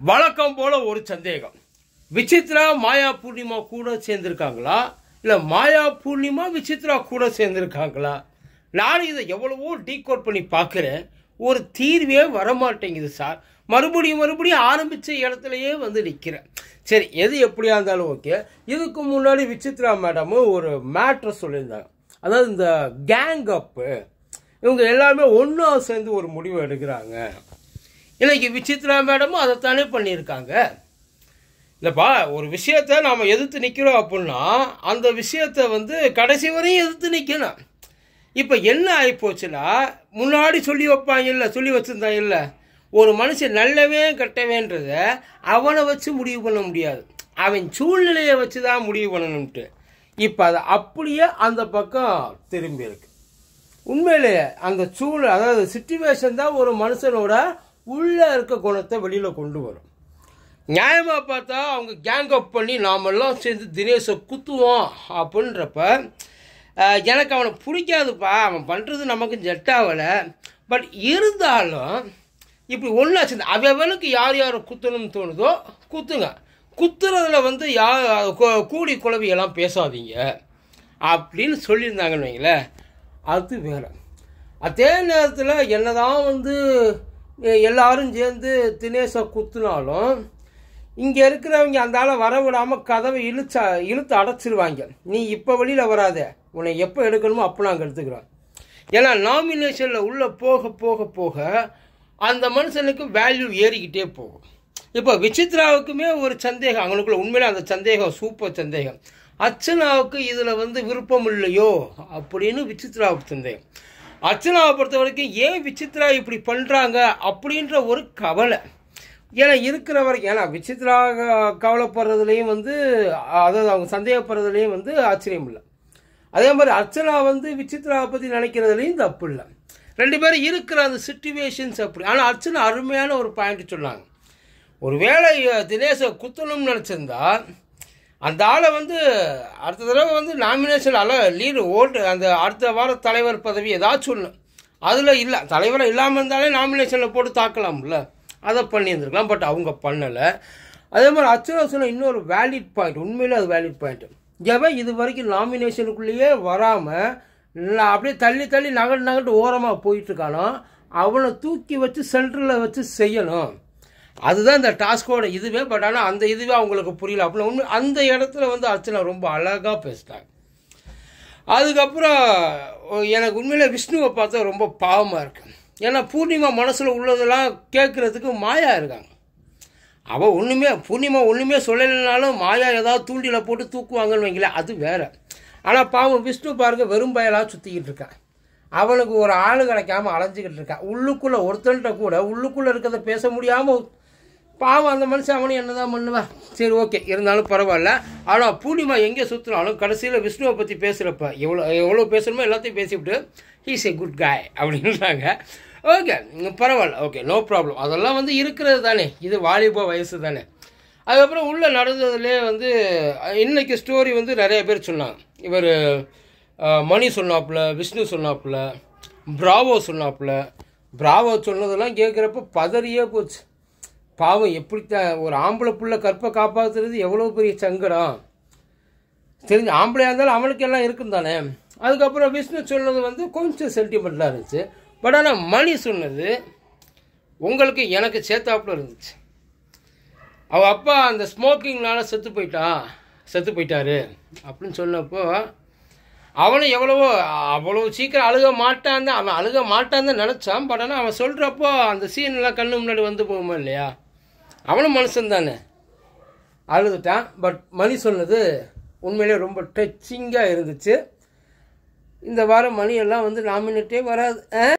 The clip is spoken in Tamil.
வழக்கம் போல ஒரு சந்தேகம். விசித்ரா மாயா பூர்ணிமா கூட சேர்ந்திருக்காங்களா? இல்ல மாயா பூர்ணிமா விசித்ரா கூட சேர்ந்திருக்காங்களா? நான் இதை எவ்வளவோ டீகோட் பண்ணி பார்க்குறேன். ஒரு தீர்வே வரமாட்டேங்குது சார். மறுபடியும் மறுபடியும் ஆரம்பித்த இடத்துலையே வந்து நிற்கிறேன் சரி எது எப்படியா இருந்தாலும் ஓகே. இதுக்கு முன்னாடி விசித்ரா மேடமும் ஒரு மேட்ரு சொல்லியிருந்தாங்க. அதாவது இந்த கேங் அப்பு இவங்க எல்லாமே ஒன்றா சேர்ந்து ஒரு முடிவு எடுக்கிறாங்க. இன்னைக்கு விசித்ரா மேடமும் அதைத்தானே பண்ணியிருக்காங்க. இல்லைப்பா ஒரு விஷயத்த நாம் எதிர்த்து நிற்கிறோம் அப்படின்னா அந்த விஷயத்த வந்து கடைசி வரையும் எதிர்த்து நிற்கணும் இப்போ என்ன ஆகிப்போச்சுன்னா முன்னாடி சொல்லி வைப்பாங்க இல்லை சொல்லி வச்சுருந்தாங்க இல்லை ஒரு மனுஷன் நல்லவே கெட்டவேன்றத அவனை வச்சு முடிவு பண்ண முடியாது. அவன் சூழ்நிலையை வச்சு தான் முடிவு பண்ணணும்ட்டு. இப்போ அது அப்படியே அந்த பக்கம் திரும்பி இருக்கு. உண்மையிலேயே அந்த சூழல் அதாவது சுச்சுவேஷன் தான் ஒரு மனுஷனோட உள்ளே இருக்க குணத்தை வெளியில் கொண்டு வரும். நியாயமாக பார்த்தா அவங்க கேங் அப் பண்ணி நாமெல்லாம் சேர்ந்து தினேஷை குத்துவோம் அப்படின்றப்ப எனக்கு அவனை பிடிக்காதுப்பா. அவன் பண்ணுறது நமக்கு ஜெட் ஆகலை. பட் இருந்தாலும் இப்படி ஒன்றா சேர்ந்து அவனுக்கு யார் யாரை குத்தணும்னு தோணுதோ குத்துங்க. குத்துறதுல வந்து யா கூடி குழவியெல்லாம் பேசாதீங்க. அப்படின்னு சொல்லியிருந்தாங்கன்னு வைங்களேன் அது வேற. அதே நேரத்தில் என்னதான் வந்து எல்லாரும் சேர்ந்து தினேஷை குத்துனாலும் இங்கே இருக்கிறவங்க அந்த ஆளை வர விடாமல் கதவை இழுச்சா இழுத்து அடைச்சிருவாங்க. நீ இப்போ வெளியில் வராத. உன்னை எப்போ எடுக்கணுமோ அப்போ நாங்கள் எடுத்துக்கிறோம் ஏன்னா நாமினேஷனில் உள்ளே போக போக போக அந்த மனுஷனுக்கு வேல்யூ ஏறிக்கிட்டே போகும். இப்போ விசித்ராவுக்குமே ஒரு சந்தேகம். அவங்களுக்குள்ள உண்மையிலே அந்த சந்தேகம் சூப்பர் சந்தேகம். அர்ச்சனாவுக்கு இதில் வந்து விருப்பம் இல்லையோ அப்படின்னு விசித்ராவுக்கு சந்தேகம். அர்ச்சனாவை பொறுத்த வரைக்கும் ஏன் விசித்ரா இப்படி பண்ணுறாங்க அப்படின்ற ஒரு கவலை. ஏன்னா இருக்கிற வரைக்கும் ஏன்னா விசித்ரா கவலைப்படுறதுலேயும் கவலைப்படுறதுலையும் வந்து அதாவது அவங்க சந்தேகப்படுறதுலையும் வந்து ஆச்சரியம் இல்லை. அதே மாதிரி அர்ச்சனா வந்து விசித்ராவை பற்றி நினைக்கிறதுலையும் தப்பு இல்லை. ரெண்டு பேரும் இருக்கிற அந்த சுச்சுவேஷன்ஸ் அப்படி. ஆனால் அர்ச்சனா அருமையான ஒரு பாயிண்ட் சொன்னாங்க. ஒருவேளை அஹ், தினேஷை குத்தணும்னு நினச்சிருந்தா அந்த ஆளை வந்து அடுத்த தடவை வந்து நாமினேஷன் அல்ல லீடு ஓட்டு அந்த அடுத்த வார தலைவர் பதவி ஏதாச்சும் ஒன்று அதில் இல்லை தலைவராக இல்லாமல் இருந்தாலே நாமினேஷனில் போட்டு தாக்கலாம்ல. அதை பண்ணியிருந்துருக்கலாம் பட் அவங்க பண்ணலை. அதே மாதிரி அர்ச்சனா சொன்ன இன்னொரு வேலிட் பாயிண்ட் உண்மையிலே அது வேலிட் பாயிண்ட் எவன் இது வரைக்கும் நாமினேஷனுக்குள்ளேயே வராமல் அப்படியே தள்ளி தள்ளி நகட்டு நகட்டு ஓரமாக போயிட்டுருக்கானோ அவனை தூக்கி வச்சு சென்டரில் வச்சு செய்யணும். அதுதான் இந்த டாஸ்கோட இதுவே பட் ஆனால் அந்த இதுவே அவங்களுக்கு புரியல. அப்படின்னு ஒன்று அந்த இடத்துல வந்து அர்ச்சனா ரொம்ப அழகாக பேசிட்டாங்க. அதுக்கப்புறம் எனக்கு உண்மையில் விஷ்ணுவை பார்த்தா ரொம்ப பாவமாக இருக்கு. ஏன்னா பூர்ணிமா மனசில் உள்ளதெல்லாம் கேட்குறதுக்கு மாயா இருக்காங்க. அவள் ஒன்றுமே பூர்ணிமா ஒன்றுமே சொல்லலைனாலும் மாயா ஏதாவது தூண்டில போட்டு தூக்குவாங்கன்னு வைங்களேன் அது வேறு. ஆனால் பாவம் விஷ்ணு பாருங்க வெறும் பயலாக சுற்றிக்கிட்டு இருக்கான் அவனுக்கு ஒரு ஆள் கிடைக்காம அலைஞ்சிக்கிட்டு இருக்கான் உள்ளுக்குள்ளே ஒருத்தன்ட்ட கூட உள்ளுக்குள்ளே இருக்கிறத பேச முடியாமல் பாவம் அந்த மனுஷன் அவனும் என்னதான் பண்ணுவேன் சரி ஓகே இருந்தாலும் பரவாயில்ல. ஆனால் பூர்ணிமா எங்கே சுற்றினாலும் கடைசியில் விஷ்ணுவை பற்றி பேசுகிறப்ப எவ்வளோ எவ்வளோ பேசணுமோ எல்லாத்தையும் பேசிவிட்டு ஹீஸ் ஏ குட் காய் அப்படின்றாங்க. ஓகே பரவாயில்ல. ஓகே நோ ப்ராப்ளம் அதெல்லாம் வந்து இருக்கிறது தானே. இது வாலிப வயசு தானே. அதுக்கப்புறம் உள்ளே நடந்ததுலேயே வந்து இன்றைக்கி இன்னைக்கு ஸ்டோரி வந்து நிறைய பேர் சொன்னாங்க. இவர் மணி சொன்னாப்புல விஷ்ணு சொன்னாப்புல பிராவோ சொன்னாப்புல. பிராவோ சொன்னதெல்லாம் கேட்குறப்ப பதறியே போச்சு. பாவம் எப்படித்தான் ஒரு ஆம்பளை புள்ள கற்பை காப்பாற்றுறது எவ்வளோ பெரிய சங்கடம்? தெரிஞ்ச ஆம்பளையாக இருந்தாலும் அவனுக்கு எல்லாம் இருக்கும் தானே? அதுக்கப்புறம் விஷ்ணு சொன்னது வந்து கொஞ்சம் சென்டிமெண்ட்டாக இருந்துச்சு. பட் ஆனால் மணி சொன்னது உங்களுக்கு எனக்கு சேர்த்தாப்புல இருந்துச்சு. அவள் அப்பா அந்த ஸ்மோக்கிங்னால செத்து போயிட்டான் செத்து போயிட்டாரு அப்படின்னு சொன்னப்போ அவனும் எவ்வளவோ அவ்வளோ சீக்கிரம் அழுக மாட்டான் தான் அவன் அழுக மாட்டான் தான் நினச்சான். பட் ஆனால் அவன் சொல்கிறப்போ அந்த சீன்லாம் கண்ணு முன்னாடி வந்து போகுமா இல்லையா? அவனும் மனுஷன் தானே? அழுதுட்டான். பட் மணி சொன்னது உண்மையிலே ரொம்ப டச்சிங்காக இருந்துச்சு. இந்த வாரம் மணியெல்லாம் வந்து நாமினேட்டே வராது. ஆ?